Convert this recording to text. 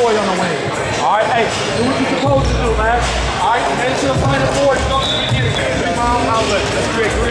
boy on the wing. All right, hey, do what you're supposed to do, man. All right, make sure to the final board. You're going to the beginning. Three mile outlet. That's great. create